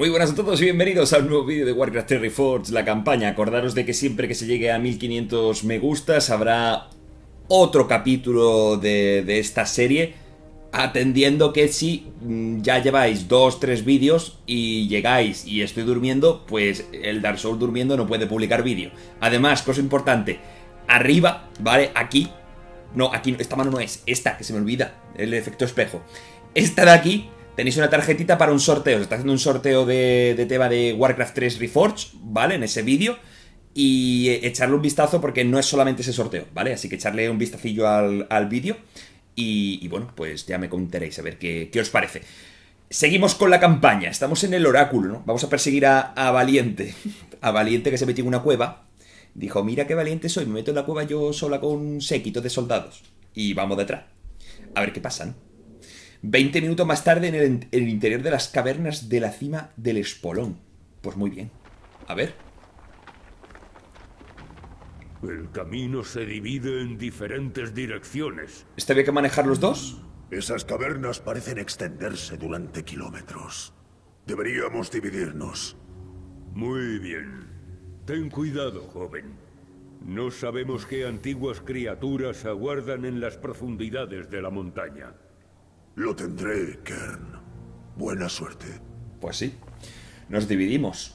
Muy buenas a todos y bienvenidos a un nuevo vídeo de Warcraft 3 Reforged, la campaña. Acordaros de que siempre que se llegue a 1500 me gustas habrá otro capítulo de, esta serie. Atendiendo que si mm, ya lleváis 2-3 vídeos y llegáis y estoy durmiendo, pues el Dark Souls durmiendo no puede publicar vídeo. Además, cosa importante, arriba, ¿vale? Aquí, no, aquí, esta mano no es, esta, que se me olvida, el efecto espejo. Esta de aquí tenéis una tarjetita para un sorteo. Se está haciendo un sorteo de, tema de Warcraft 3 Reforged, ¿vale? En ese vídeo. Y echarle un vistazo porque no es solamente ese sorteo, ¿vale? Así que echarle un vistacillo al, al vídeo. Y, y, bueno, pues ya me contaréis a ver qué, qué, os parece. Seguimos con la campaña. Estamos en el oráculo, ¿no? Vamos a perseguir a, a Valiente. A Valiente que se metió en una cueva. Dijo, mira qué valiente soy. Me meto en la cueva yo sola con un séquito de soldados. Y vamos detrás. A ver qué pasa, ¿no? 20 minutos más tarde en el, en el, interior de las cavernas de la cima del Espolón. Pues muy bien. A ver. El camino se divide en diferentes direcciones. ¿Este había que manejar los dos? Esas cavernas parecen extenderse durante kilómetros. Deberíamos dividirnos. Muy bien. Ten cuidado, joven. No sabemos qué antiguas criaturas aguardan en las profundidades de la montaña. Lo tendré, Kern. Buena suerte. Pues sí. Nos dividimos.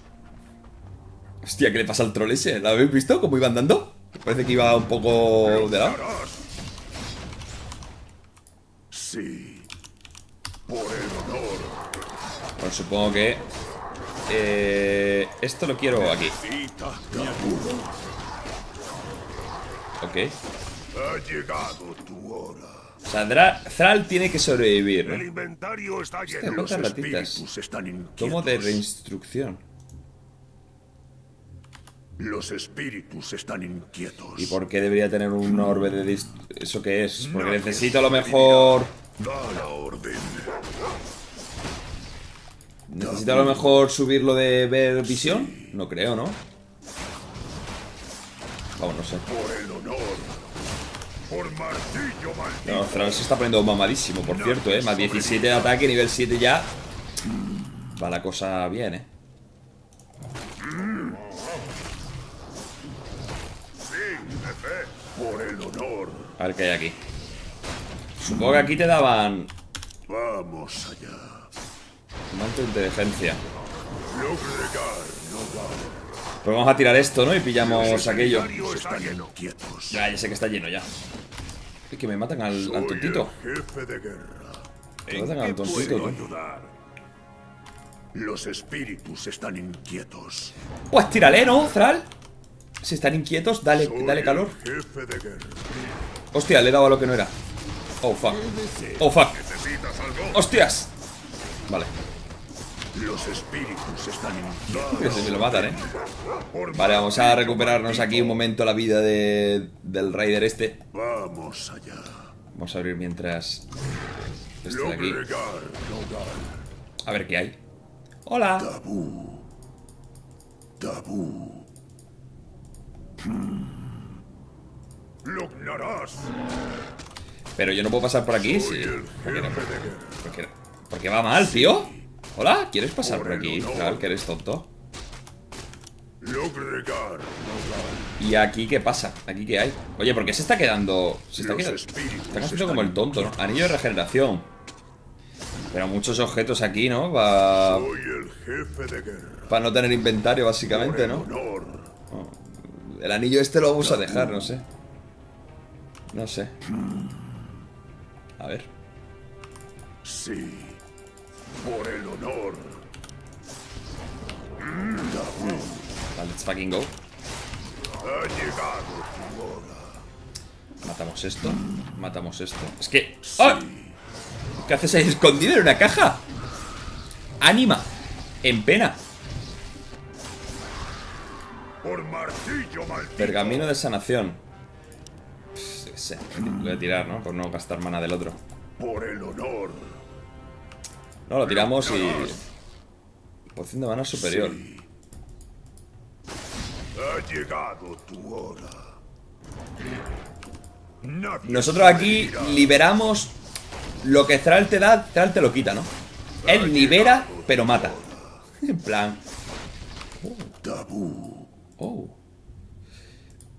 Hostia, ¿qué le pasa al troll ese? ¿Lo habéis visto? ¿Cómo iba andando? Parece que iba un poco de lado. Sí. Por el honor. Bueno, supongo que... Eh, esto lo quiero aquí. Ok. Ha llegado tu hora. O sea, Thrall tiene que sobrevivir. El inventario está Hostia, lleno. Los ¿cuántas ratitas? están. Tomo de reinstrucción. Los espíritus están inquietos. ¿Y por qué debería tener un orbe de dist ¿Eso qué es? Porque necesito a lo mejor... Da la orden. ¿Necesito a lo mejor subirlo de ver visión? No creo, ¿no? Vamos, no sé. Por el honor. No, Thrall se está poniendo mamadísimo, por cierto, ¿eh? Más 17 de ataque, nivel 7 ya. Va la cosa bien, ¿eh? Sí, jefe. Por el honor. A ver qué hay aquí. Supongo que aquí te daban... Vamos allá. Manto de inteligencia. Nogar. Pues vamos a tirar esto, ¿no? Y pillamos aquello. Ya, ya sé que está lleno ya. Es que me matan al, tontito. jefe de guerra. Me matan al tontito, tú. ayudar? Los espíritus están inquietos. Pues tírale, ¿no, Thrall? Si están inquietos, dale, Soy dale calor. jefe de guerra. Hostia, le he dado a lo que no era. Oh, fuck. Oh, fuck. ¡Hostias! Vale. Los espíritus están Que inquietos. se me lo matan, ¿eh? Vale, vamos a recuperarnos aquí un momento la vida de, del Raider este. Vamos allá. Vamos a abrir mientras... Este de aquí. A ver qué hay. ¡Hola! Tabú. Tabú. Hmm. Pero yo no puedo pasar por aquí, sí. el ¿Por qué no? jefe de guerra. ¿Por qué no? ¿Por qué va mal, tío? Hola, ¿quieres pasar Por aquí? Claro, que eres tonto. ¿Y aquí qué pasa? ¿Aquí qué hay? Oye, ¿por qué se está quedando...? Se está quedando... Está haciendo como el tonto, ¿no? Anillo de regeneración. Pero muchos objetos aquí, ¿no? Para Soy el jefe de guerra. pa no tener inventario, básicamente, ¿no? Honor. El anillo este lo vamos a dejar, no sé. No sé. A ver. Sí. Por el honor. Vale, let's fucking go. Ha llegado tu hora. Matamos esto. Matamos esto. Es que... ¿Qué haces ahí escondido en una caja? ¡Ánima! En pena. Por martillo maldito. Pergamino de sanación. Pff, sé. Lo voy a tirar, ¿no? Por no gastar mana del otro. Por el honor. No, lo tiramos y... Poción de mana superior. Sí. Ha llegado tu hora. Nosotros aquí liberamos lo que Thrall te da, Thrall te lo quita, ¿no? Él libera, pero mata. En plan... Tabú. Oh.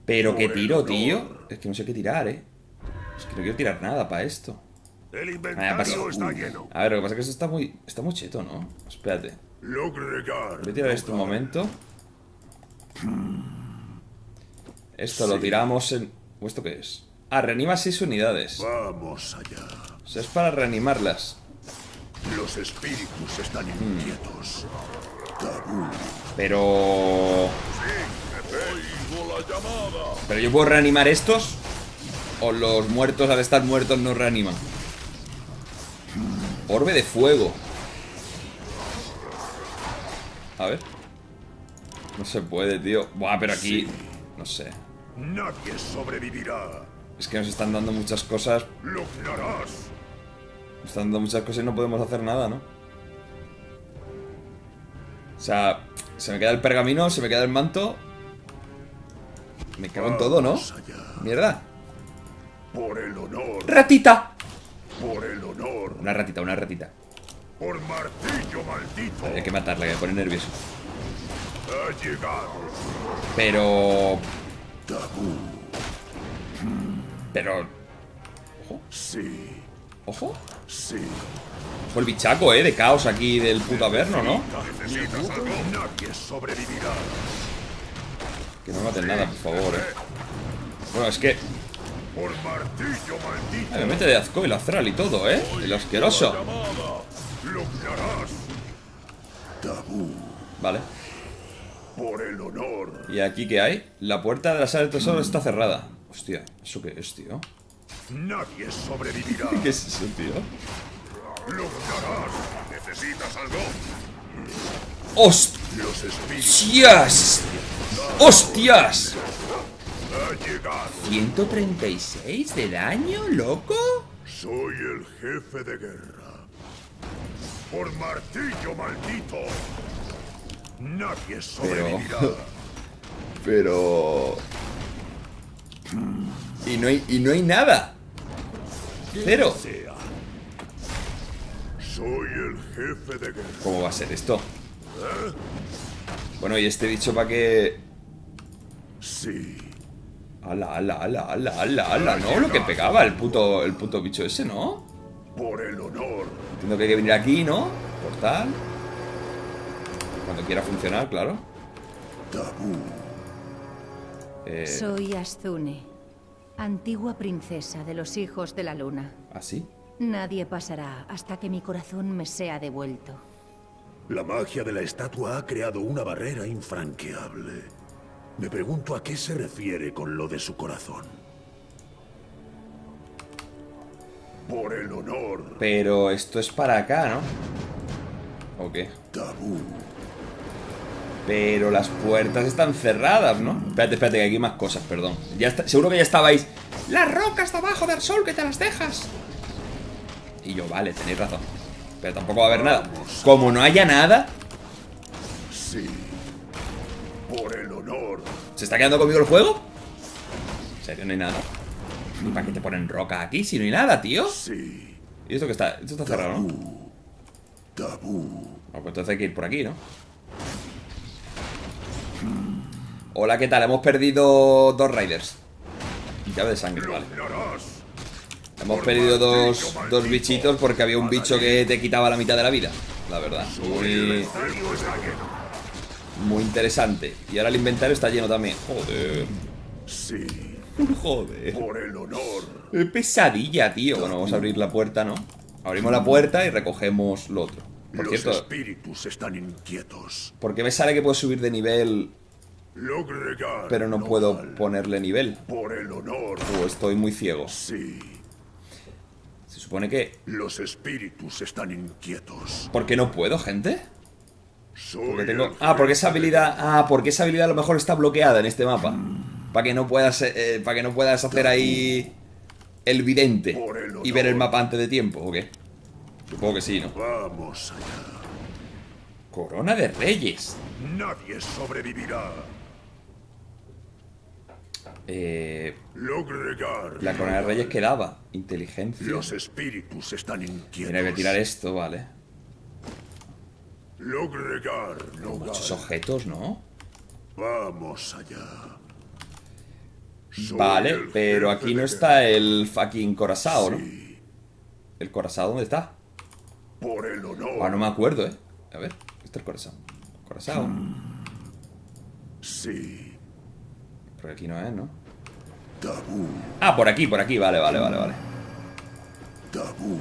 Pero qué tiro, tío. Es que no sé qué tirar, eh. Es que no quiero tirar nada para esto. El inventario está lleno. A ver, lo que pasa es que esto está muy, está muy cheto, ¿no? Espérate. Voy a tirar esto un momento. Esto lo tiramos en... ¿O esto qué es? Ah, reanima 6 unidades. Vamos allá. O sea, es para reanimarlas. Los espíritus están Hmm. inquietos. Pero... ¿Pero yo puedo reanimar estos? ¿O los muertos al estar muertos no reaniman? Orbe de fuego. A ver. No se puede, tío. Buah, pero aquí... No sé. Nadie sobrevivirá. Es que nos están dando muchas cosas. Lograrás. Nos están dando muchas cosas y no podemos hacer nada, ¿no? O sea, se me queda el pergamino, se me queda el manto. Me cago en todo, ¿no? Mierda. Por el honor. ¡Ratita! Por el honor. Una ratita, una ratita. Por martillo maldito. Hay que matarla, que me pone nervioso. Ha llegado. Pero... Tabú. Pero... Sí. Ojo. Sí. Fue el bichaco, ¿eh? De caos aquí del puto Averno, ¿no? Necesitas algo. Nadie sobrevivirá. Que no maten nada, por favor, ¿eh? Bueno, es que... Por martillo maldito. me mete de Azco y la Azral y todo, ¿eh? El asqueroso. Tabú. Vale. Por el honor. ¿Y aquí qué hay? La puerta de la sala del tesoro está cerrada. Hostia, ¿eso qué es, tío? Nadie sobrevivirá. ¿Qué es eso, tío? Lograrás. ¿Necesitas algo? ¡Hostias! ¡Hostias! Ha llegado. ¿136 de daño, loco? Soy el jefe de guerra. Por martillo maldito. Nadie sobrevivirá. Pero... Y no hay, y no hay nada. Cero. Soy el jefe de guerra. ¿Cómo va a ser esto? Bueno, y este bicho para que... Sí. Ala, ala, ala, ala, ala, ala, ¿no? Lo que pegaba el puto, el puto bicho ese, ¿no? Por el honor. Entiendo que hay que venir aquí, ¿no? Portal. Cuando quiera funcionar, claro. Tabú. Eh, Soy Azune, antigua princesa de los hijos de la luna. ¿Así? Nadie pasará hasta que mi corazón me sea devuelto. La magia de la estatua ha creado una barrera infranqueable. Me pregunto a qué se refiere con lo de su corazón. Por el honor. Pero esto es para acá, ¿no? ¿O qué? Tabú. Pero las puertas están cerradas, ¿no? Espérate, espérate, que aquí hay más cosas, perdón. Ya está, seguro que ya estabais. Las rocas de abajo del sol que te las dejas. Y yo, vale, tenéis razón. Pero tampoco va a haber nada. Como no haya nada, Sí. ¿Se está quedando conmigo el juego? ¿En serio no hay nada? ¿Y para qué te ponen roca aquí si no hay nada, tío? Sí. ¿Y esto que está? Esto está cerrado, ¿no? Tabú. Bueno, pues entonces hay que ir por aquí, ¿no? Hola, ¿qué tal? Hemos perdido dos riders. Llave de sangre, vale. Hemos perdido dos, dos bichitos porque había un bicho que te quitaba la mitad de la vida. La verdad. Muy. Muy interesante. Y ahora el inventario está lleno también. Joder. Sí. Joder. Por el honor. Qué pesadilla, tío. Bueno, vamos a abrir la puerta, ¿no? Abrimos la puerta y recogemos lo otro. Por Los cierto, espíritus están inquietos. porque me sale que puedo subir de nivel, pero no puedo ponerle nivel. Por el honor. O estoy muy ciego. Sí. Se supone que... Los espíritus están inquietos. ¿Por qué no puedo, gente? Porque tengo... Ah, porque esa habilidad... Ah, porque esa habilidad a lo mejor está bloqueada en este mapa. Para que no puedas... eh, para que no puedas hacer ahí... El vidente. Y ver el mapa antes de tiempo, ¿o qué? Supongo que sí, ¿no? Vamos allá. Corona de Reyes. Nadie sobrevivirá. Eh... La corona de Reyes quedaba. Inteligencia. Los espíritus están inquietos. Tiene que tirar esto, vale. Logregar, Logal. Muchos objetos, ¿no? Vamos allá. Soy Vale, pero aquí no está el fucking corazao, ¿no? ¿El corazao dónde está? por el honor. Ah, no me acuerdo, ¿eh? A ver, ¿dónde está el corazao? Corazao. Sí, Por aquí no es, ¿no? tabú, Ah, por aquí, por aquí, vale, vale, vale, vale. tabú.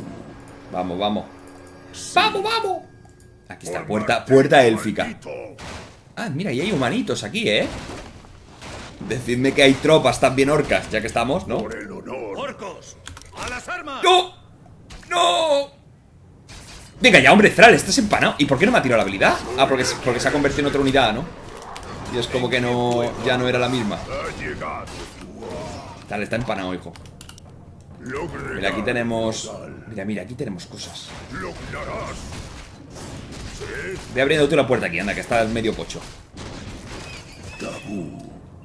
Vamos, vamos. Sí. ¡Vamos, vamos! Aquí está, puerta, puerta élfica. Ah, mira, y hay humanitos aquí, ¿eh? Decidme que hay tropas también orcas, ya que estamos, ¿no? Por el honor. ¡Orcos! ¡A las armas! ¡No! ¡No! Venga ya, hombre, Thrall, estás empanado. ¿Y por qué no me ha tirado la habilidad? Ah, porque, se- porque se ha convertido en otra unidad, ¿no? Y es como que no... Ya no era la misma. Tal, está empanado, hijo. Mira, aquí tenemos... Mira, mira, aquí tenemos cosas. Ve abriendo tú la puerta aquí, anda, que está medio pocho.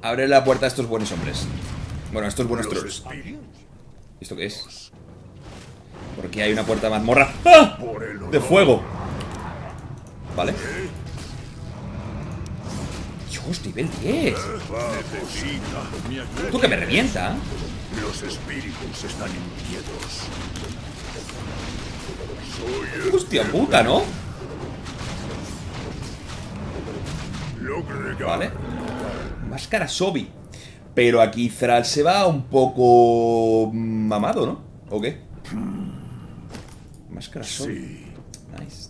Abre la puerta a estos buenos hombres. Bueno, a estos buenos trolls. ¿Esto qué es? Por aquí hay una puerta mazmorra. ¡Ah! De fuego. Vale. Dios, nivel 10. Necesita mi ayuda. Tú que me revienta. Los espíritus están inquietos. Hostia puta, ¿no? Vale. Máscara Sobi. Pero aquí Thrall se va un poco mamado, ¿no? ¿O qué? Máscara Sobi. Nice.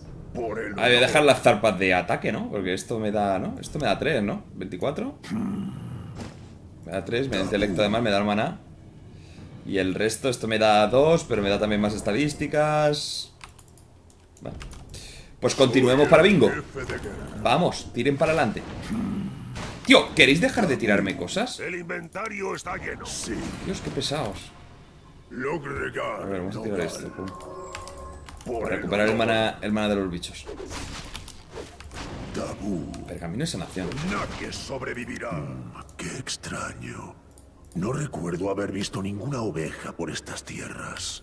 ver, a dejar las zarpas de ataque, ¿no? Porque esto me da, ¿no? Esto me da 3, ¿no? ¿24? Me da 3, me da intelecto además, me da maná. Y el resto, esto me da 2, pero me da también más estadísticas. Vale. Pues continuemos para bingo. Vamos, tiren para adelante. Tío, ¿queréis dejar de tirarme cosas? El inventario está lleno. Sí, Dios, qué pesados. A ver, vamos a tirar esto. pum. Para recuperar el mana, el mana de los bichos. Tabú. Pergamino de sanación. Nadie sobrevivirá. Qué extraño. No recuerdo haber visto ninguna oveja por estas tierras.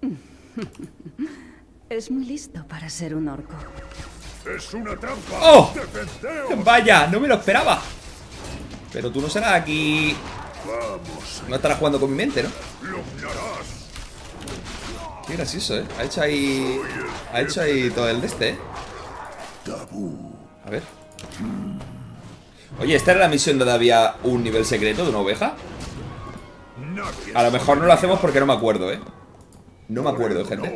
Es muy listo para ser un orco. ¡Es una trampa! ¡Oh! ¡Defendeos! Vaya, no me lo esperaba. Pero tú no serás aquí... Vamos, No estarás jugando con mi mente, ¿no? Qué gracioso, ¿eh? Ha hecho ahí... Ha hecho ahí todo el de este, ¿eh? Tabú. A ver. Oye, ¿esta era la misión donde había un nivel secreto de una oveja? A lo mejor no lo hacemos porque no me acuerdo, ¿eh? No me acuerdo, gente.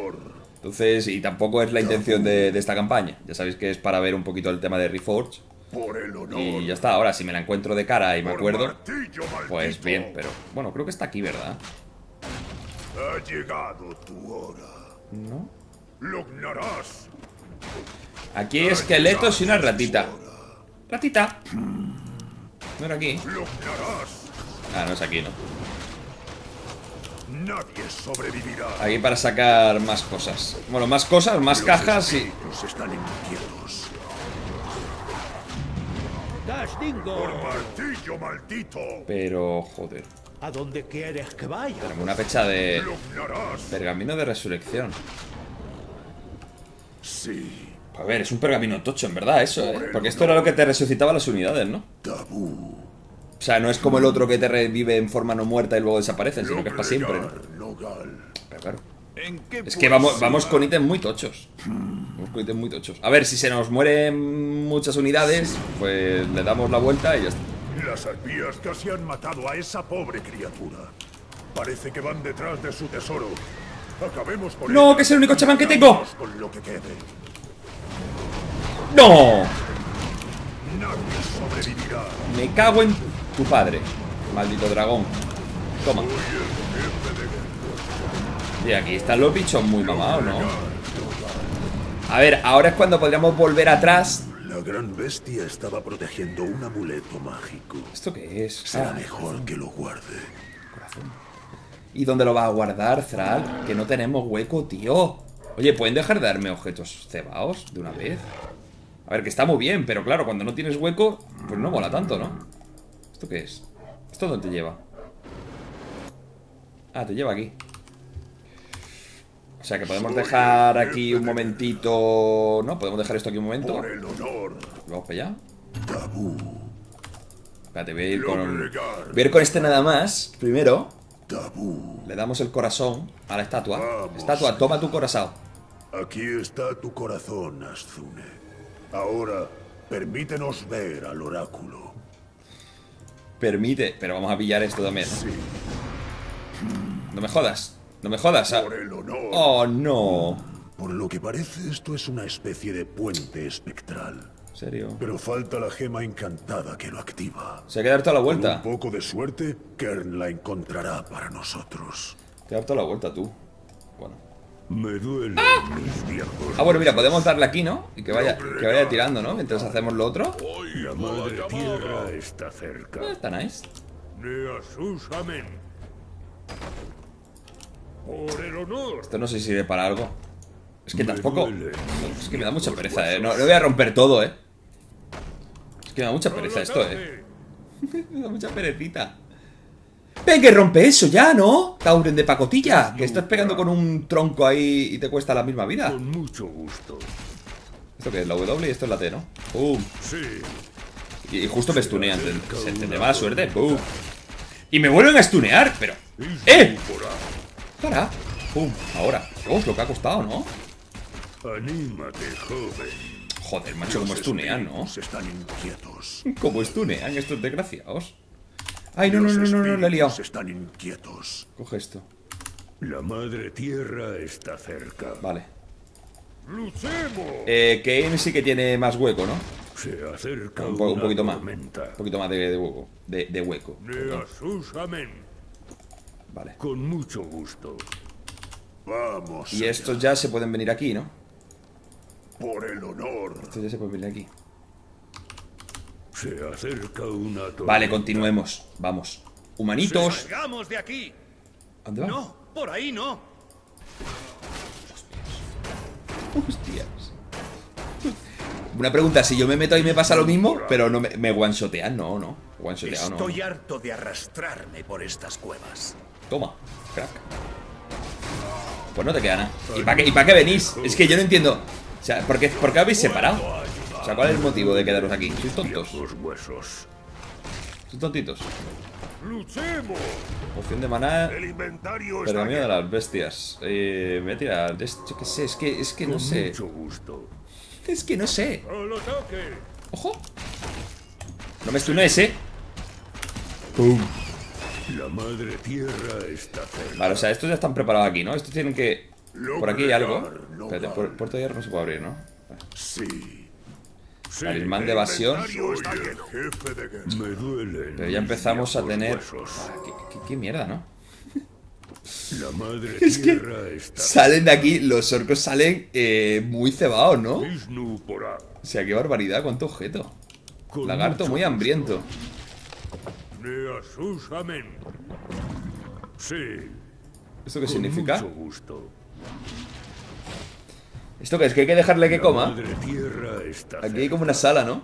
Entonces, y tampoco es la intención de, de esta campaña. Ya sabéis que es para ver un poquito el tema de Reforge. Por el honor. Y ya está. Ahora, si me la encuentro de cara y me acuerdo, pues bien. Pero bueno, creo que está aquí, ¿verdad? Ha llegado tu hora. ¿No? Aquí hay esqueletos y una ratita. Ratita. No era aquí. Ah, no es aquí, ¿no? Nadie sobrevivirá. Aquí para sacar más cosas. Bueno, más cosas, más Los cajas y... están. Por martillo maldito. Pero, joder. ¿A dónde quieres que vaya? Tenemos una fecha de... Pergamino de resurrección. Sí. A ver, es un pergamino tocho, en verdad, eso, ¿eh? Porque esto era lo que te resucitaba las unidades, ¿no? Tabú. O sea, no es como el otro que te revive en forma no muerta y luego desaparece, sino que es para siempre, ¿no? Logregar, Logal. Pero claro. ¿En qué Es que vamos, vamos con ítems muy tochos. Vamos con ítems muy tochos. A ver, si se nos mueren muchas unidades, pues le damos la vuelta y ya está. Las arpías casi han matado a esa pobre criatura. Parece que van detrás de su tesoro. Acabemos con No, que es el único chamán que tengo. Acabemos Con lo que quede. ¡No! Nadie sobrevivirá. Me cago en tu padre, maldito dragón. Toma. Y aquí están los bichos muy mamados, ¿no? A ver, ahora es cuando podríamos volver atrás. La gran bestia estaba protegiendo un amuleto mágico. ¿Esto qué es? Será Ah, mejor que lo guarde. ¿Y dónde lo va a guardar, Thrall? Que no tenemos hueco, tío. Oye, ¿pueden dejar de darme objetos cebaos de una vez? A ver, que está muy bien, pero claro, cuando no tienes hueco, pues no mola tanto, ¿no? ¿Esto qué es? ¿Esto dónde te lleva? Ah, te lleva aquí. O sea que podemos dejar aquí un momentito... ¿No? Podemos dejar esto aquí un momento. Vamos para allá. tabú, Espérate, voy a ir con... Voy a ir con este nada más. Primero, tabú. le damos el corazón a la estatua. Estatua, toma tu corazón. Aquí está tu corazón, Azune. Ahora, permítenos ver al oráculo. Permite... Pero vamos a pillar esto también. No me jodas. No me jodas. ah. Por el honor. Oh, no. Por lo que parece, esto es una especie de puente espectral. ¿En serio? Pero falta la gema encantada que lo activa. Se va a quedar toda la Con vuelta. un poco de suerte, Kern la encontrará para nosotros. Te va a dar toda la vuelta tú. Bueno. Me duelen mis viejos. Ah, bueno, mira, podemos darle aquí, ¿no? Y que vaya, que vaya tirando, ¿no? Mientras hacemos lo otro. La madre tierra está cerca. Ah, Está nice. Por el honor. Esto no sé si sirve para algo. Es que tampoco. Es que me da mucha pereza, eh. No, no voy a romper todo, eh. Es que me da mucha pereza esto, eh. Me da mucha perecita. Venga, que rompe eso ya, ¿no? Tauren de pacotilla. Que estás pegando con un tronco ahí y te cuesta la misma vida. Con mucho gusto. ¿Esto qué es? La W y esto es la T, ¿no? ¡Pum! Sí. Y justo me stunean. Se te va la suerte. ¡Pum! Y me vuelven a stunear, pero. ¡Eh! Para. ¡Pum! Ahora. Dios, lo que ha costado, ¿no? Anímate, joven. Joder, macho, como stunean, ¿no? Están inquietos. Como stunean estos desgraciados. Ay, no, no, no, no, no, la he liado. están inquietos. Coge esto. La madre tierra está cerca. Vale. ¡Luchemos! Eh, Kane sí que tiene más hueco, ¿no? Se acerca Un, po- un poquito más. tormenta. Un poquito más de, de hueco. De, de hueco. Vale. Con mucho gusto. Vamos. Y estos ya se pueden venir aquí, ¿no? Por el honor. Estos ya se pueden venir aquí. Se acerca una tormenta. Vale, continuemos. Vamos. Humanitos. ¡Salgamos de aquí! ¿A ¿Dónde va? No, por ahí no. Hostias. Una pregunta, si yo me meto ahí me pasa lo mismo, pero no me, me one-shotean, no, no. One-shoteado no. Estoy harto de arrastrarme por estas cuevas. Toma, crack. Pues no te queda nada. ¿Y para qué, y pa' qué venís? Es que yo no entiendo. O sea, ¿por qué, por qué habéis separado? O sea, ¿cuál es el motivo de quedaros aquí? ¿Sois tontos? Huesos. ¿Sois tontitos? ¡Luchemos! Poción de maná. El inventario Pergamino de las bestias. Eh, me voy a tirar. Yo qué sé, es que, es que no Con sé. mucho gusto. Es que no sé. ¡Ojo! No me stunees, eh. ¡Pum! La madre tierra está cerca. Vale, o sea, estos ya están preparados aquí, ¿no? Estos tienen que... Por aquí hay algo. Espérate, por, puerto de hierro no se puede abrir, ¿no? Sí. Sí, Talismán de evasión. Pero ya empezamos a tener... Ah, ¿Qué, qué- qué mierda, ¿no? La madre Es que tierra está Salen de aquí, los orcos salen eh, muy cebados, ¿no? O sea, qué barbaridad, cuánto objeto. Con Lagarto muy hambriento. ¿Esto qué con significa? ¿Esto qué es? ¿Que hay que dejarle que coma? Aquí hay como una sala, ¿no?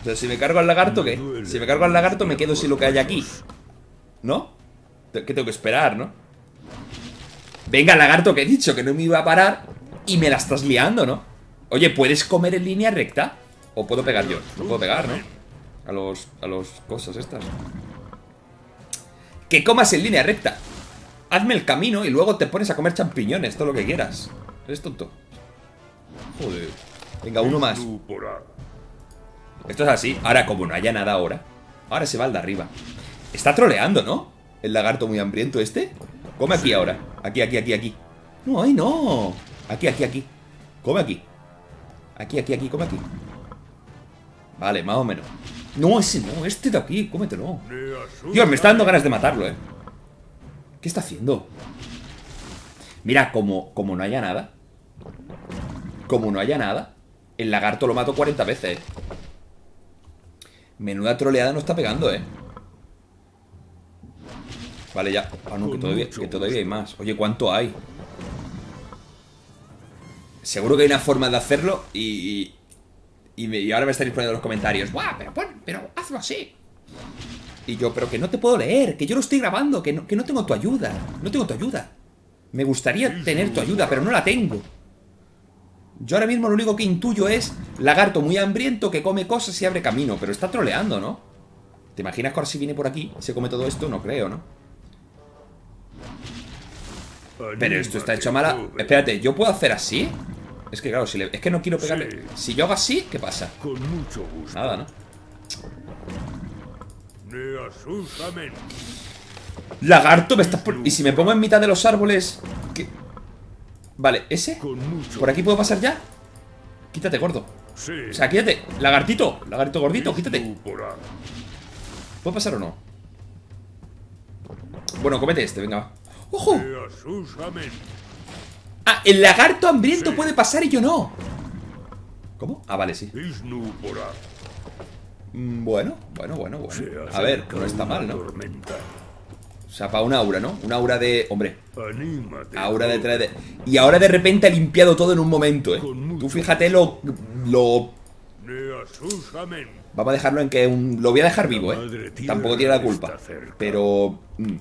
O sea, si me cargo al lagarto, ¿qué? Si me cargo al lagarto, me quedo sin lo que hay aquí. ¿No? ¿Qué tengo que esperar, no? Venga, lagarto, que he dicho que no me iba a parar y me la estás liando, ¿no? Oye, ¿puedes comer en línea recta? ¿O puedo pegar yo? No puedo pegar, ¿no? A los... a los cosas estas. Que comas en línea recta. Hazme el camino y luego te pones a comer champiñones, todo lo que quieras. Eres tonto. Joder. Venga, uno más. Esto es así. Ahora, como no haya nada ahora, ahora se va al de arriba. Está troleando, ¿no? El lagarto muy hambriento este. Come aquí ahora. Aquí, aquí, aquí, aquí. No, ahí no. Aquí, aquí, aquí. Come aquí. Aquí, aquí, aquí, come aquí. Vale, más o menos. No, ese no, este de aquí, cómetelo. Dios, me está dando ganas de matarlo, eh. ¿Qué está haciendo? Mira, como, como no haya nada. Como no haya nada. El lagarto lo mato 40 veces. eh. Menuda troleada no está pegando, eh. Vale, ya. Ah, no, que todavía, mucho que todavía hay más. Oye, ¿cuánto hay? Seguro que hay una forma de hacerlo y. Y, y me- y ahora me estaréis poniendo en los comentarios. ¡Buah! Pero pero hazlo así. Y yo, pero que no te puedo leer, que yo lo estoy grabando, que no, que no tengo tu ayuda. No tengo tu ayuda. Me gustaría tener tu ayuda, pero no la tengo. Yo ahora mismo lo único que intuyo es lagarto muy hambriento que come cosas y abre camino, pero está troleando, ¿no? ¿Te imaginas que ahora si viene por aquí se come todo esto? No creo, ¿no? Pero esto está hecho mala... Espérate, ¿yo puedo hacer así? Es que claro, si le... es que no quiero pegarle... Si yo hago así, ¿qué pasa? Con mucho gusto. Nada, ¿no? Lagarto, me estás... por- ¿Y si me pongo en mitad de los árboles? ¿Qué? Vale, ¿ese? ¿Por aquí puedo pasar ya? Quítate, gordo. O sea, quítate Lagartito Lagartito gordito, quítate. ¿Puedo pasar o no? Bueno, comete este, venga ¡Ojo! Ah, el lagarto hambriento puede pasar y yo no ¿Cómo? Ah, vale, sí Bueno, bueno, bueno, Se bueno A ver, no está mal, ¿no? O sea, para un aura, ¿no? Un aura de... Hombre. Aura de. 3D. Y ahora de repente ha limpiado todo en un momento, ¿eh? Tú fíjate lo... Lo... Vamos a dejarlo en que un... Lo voy a dejar vivo, ¿eh? Tampoco tiene la culpa. Pero... mm,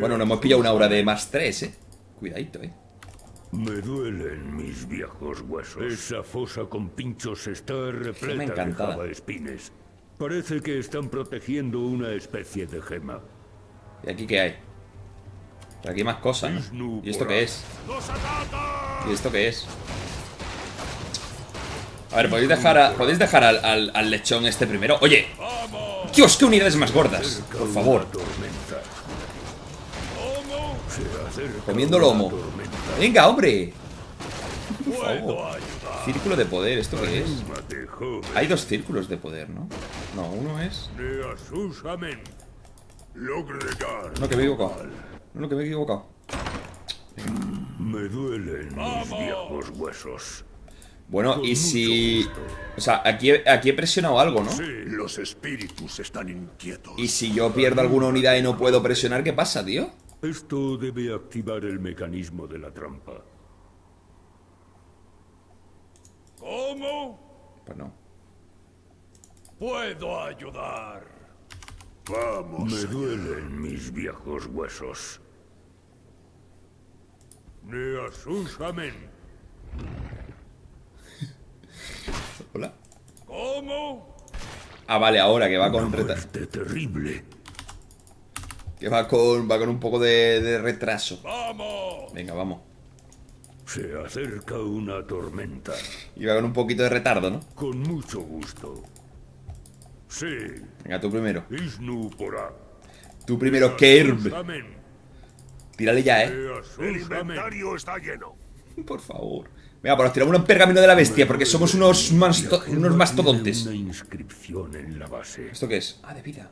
Bueno, nos hemos pillado una aura de más 3, ¿eh? Cuidadito, ¿eh? Me duelen mis viejos huesos. Esa fosa con pinchos está repleta de encantada. Parece que están protegiendo una especie de gema. ¿Y aquí qué hay? Aquí hay más cosas, ¿no? ¿Y esto qué es? ¿Y esto qué es? A ver, podéis dejar, a- ¿podéis dejar al, al- al lechón este primero. Oye, Dios, qué unidades más gordas. Por favor, comiendo lomo. Venga, hombre. Por favor. Círculo de poder, ¿esto qué es? Hay dos círculos de poder, ¿no? No, uno es... No, que me he equivocado. No, que me he equivocado. Me duelen mis viejos huesos. Bueno, y si... O sea, aquí he, aquí he presionado algo, ¿no? Sí, Los espíritus están inquietos. Y si yo pierdo alguna unidad y no puedo presionar, ¿qué pasa, tío? esto debe activar el mecanismo de la trampa. ¿Cómo? Pues no. Puedo ayudar. Vamos. Me duelen mis viejos huesos. Neasusamen. Hola. ¿Cómo? Ah, vale, ahora que va con Una reta- muerte terrible. que va con va con un poco de, de retraso. ¡Vamos! Venga, vamos. Se acerca una tormenta. Y va con un poquito de retardo, ¿no? Con mucho gusto. Sí, Venga, tú primero. Tú primero, Kerb. Tírale ya, ¿eh? Neasusamen. está lleno. Por favor. Venga, pues nos tiramos un pergamino de la bestia porque somos unos, masto- unos mastodontes. inscripción en la base. ¿Esto qué es? Ah, de vida.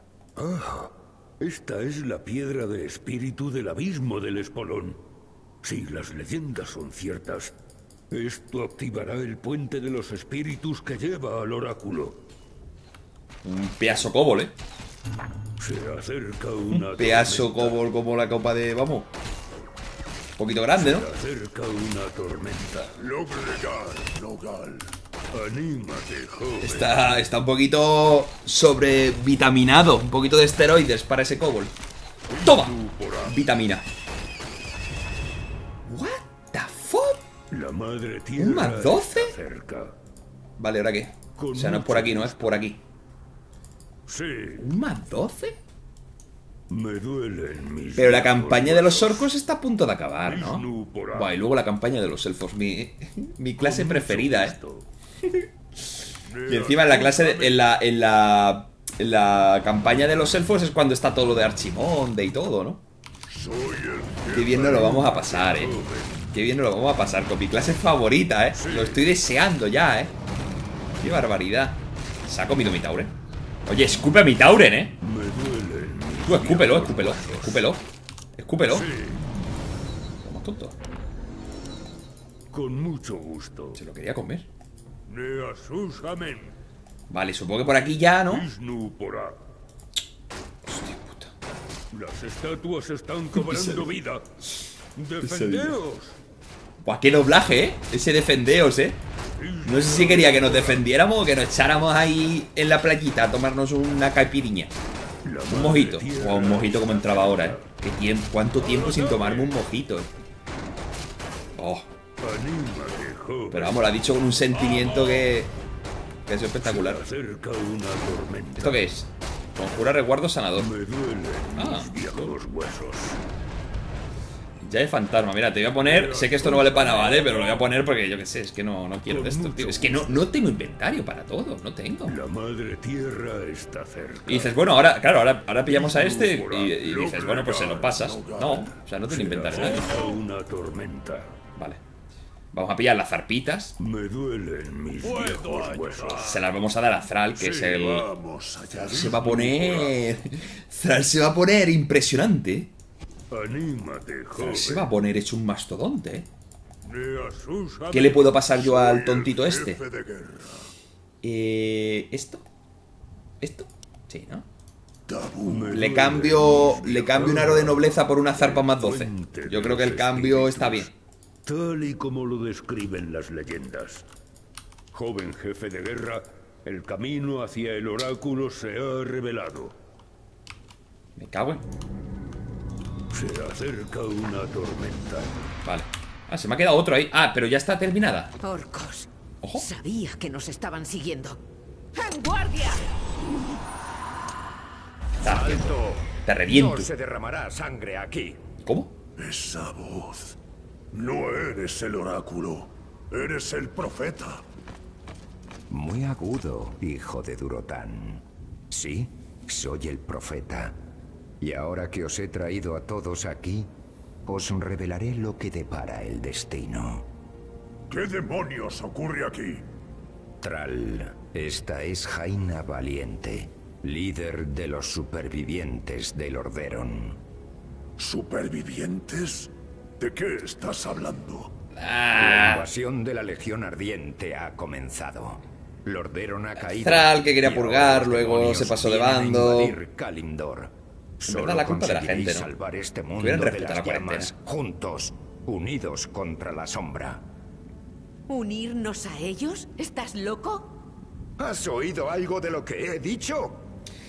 Esta es la piedra de espíritu del abismo del espolón. Si las leyendas son ciertas, esto activará el puente de los espíritus que lleva al oráculo. Un pedazo cobol, ¿eh? Se acerca una Pedazo tormenta. cobol como la copa de... Vamos. Un poquito grande, ¿no? Se acerca una tormenta. Logregar. Nogal. Anímate, joven. Está, está un poquito sobrevitaminado. Un poquito de esteroides para ese cobol. ¡Toma! Vitamina. What the fuck? La madre tierra más 12? está cerca. Vale, ¿ahora qué? O sea, no es por aquí, no, es por aquí. Sí, ¿Un más 12? me duelen mis Pero la campaña de los orcos está a punto de acabar, ¿no? Buah, y luego la campaña de los elfos, mi, mi clase preferida, ¿eh? Y encima en la clase, de- en la, en la, en la campaña de los elfos es cuando está todo lo de Archimonde y todo, ¿no? Qué bien nos lo vamos a pasar, ¿eh? Qué bien nos lo vamos a pasar con mi clase favorita, ¿eh? Lo estoy deseando ya, ¿eh? Qué barbaridad. Se ha comido mi Tauren. Oye, escupe a mi Tauren, ¿eh? Tú escúpelo, escúpelo, escúpelo. Escúpelo. Somos tontos. con mucho gusto. Se lo quería comer. Vale, supongo que por aquí ya, ¿no? Hostia puta. Las estatuas están cobrando vida. Defendeos. Buah, qué doblaje, ¿eh? Ese defendeos, ¿eh? No sé si quería que nos defendiéramos o que nos echáramos ahí en la playita a tomarnos una caipiriña. Un mojito. O un mojito como entraba ahora, ¿eh? ¿Qué tiempo, ¿Cuánto tiempo sin tomarme un mojito? Oh, pero vamos, lo ha dicho con un sentimiento que... Que es espectacular. ¿Esto qué es? Conjura resguardo sanador. Ah. Ya hay fantasma, mira, te voy a poner. Sé que esto no vale para nada, ¿vale? Pero lo voy a poner porque yo qué sé, es que no, no quiero esto, tío. Es que no, no tengo inventario para todo, no tengo. La madre tierra está cerca. Y dices, bueno, ahora, claro, ahora, ahora pillamos a este y, y dices, bueno, pues se lo pasas. No, o sea, no tengo Se inventario. acerca una tormenta. Vale. Vamos a pillar las zarpitas. Me duelen mis viejos huesos. Se las vamos a dar a Thrall, que es el. Vamos allá. Se va a poner. Thrall se va a poner impresionante. Anímate, joven. Se va a poner hecho un mastodonte. ¿eh? ¿Qué le puedo pasar yo al tontito este? Eh. ¿Esto? ¿Esto? Sí, ¿no? Le cambio. Le cambio un aro de nobleza por una zarpa más 12. Yo creo que el cambio está bien. Tal y como lo describen las leyendas. Joven jefe de guerra, el camino hacia el oráculo se ha revelado. Me cago en. Se acerca una tormenta. Vale. Ah, se me ha quedado otro ahí. Ah, pero ya está terminada. Orcos. Ojo. Sabía que nos estaban siguiendo. ¡En guardia! ¡Alto! Te reviento. No se derramará sangre aquí. ¿Cómo? Esa voz. No eres el oráculo. Eres el profeta. Muy agudo, hijo de Durotán. Sí, soy el profeta. Y ahora que os he traído a todos aquí, os revelaré lo que depara el destino. ¿Qué demonios ocurre aquí? Tral, esta es Jaina Valiente, líder de los supervivientes del Orderon. ¿Supervivientes? ¿De qué estás hablando? La Ah, invasión de la Legión Ardiente ha comenzado. Lorderon ha caído. Thrall, que quería purgar, luego se pasó de bando. invadir Kalimdor. Solo la culpa de la gente, ¿no? salvar este mundo de las la llamas juntos, unidos contra la sombra. ¿Unirnos a ellos? ¿Estás loco? ¿Has oído algo de lo que he dicho?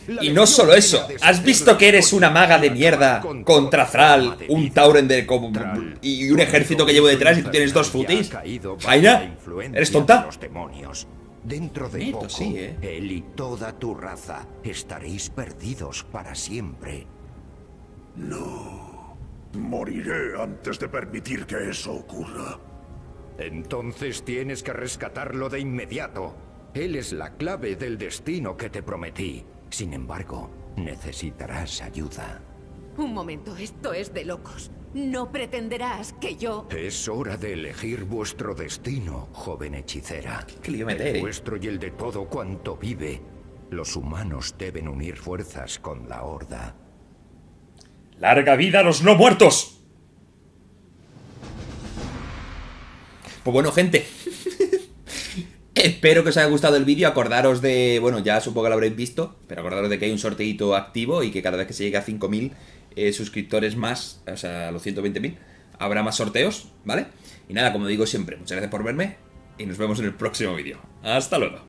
La Y no solo eso, ¿has visto que eres una maga de mierda contra Thrall, un? Tauren de y un ejército que llevo detrás y tú tienes dos futis? influencia ¿eres tonta? Dentro de Neto, poco, sí, ¿eh? él y toda tu raza estaréis perdidos para siempre. Moriré antes de permitir que eso ocurra. Entonces tienes que rescatarlo de inmediato. Él es la clave del destino que te prometí. Sin embargo, necesitarás ayuda. Un momento, esto es de locos. No pretenderás que yo... Es hora de elegir vuestro destino, joven hechicera. ¿Qué lío El eh? vuestro y el de todo cuanto vive. Los humanos deben unir fuerzas con la Horda. ¡Larga vida a los no muertos! Pues bueno, gente. Espero que os haya gustado el vídeo. Acordaros de. Bueno, ya supongo que lo habréis visto. Pero acordaros de que hay un sorteito activo y que cada vez que se llegue a 5.000 eh, suscriptores más, o sea, los 120.000, habrá más sorteos, ¿vale? Y nada, como digo siempre, muchas gracias por verme y nos vemos en el próximo vídeo. Hasta luego.